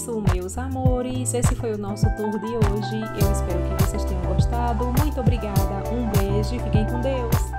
Isso, meus amores. Esse foi o nosso tour de hoje. Eu espero que vocês tenham gostado. Muito obrigada, um beijo e fiquem com Deus.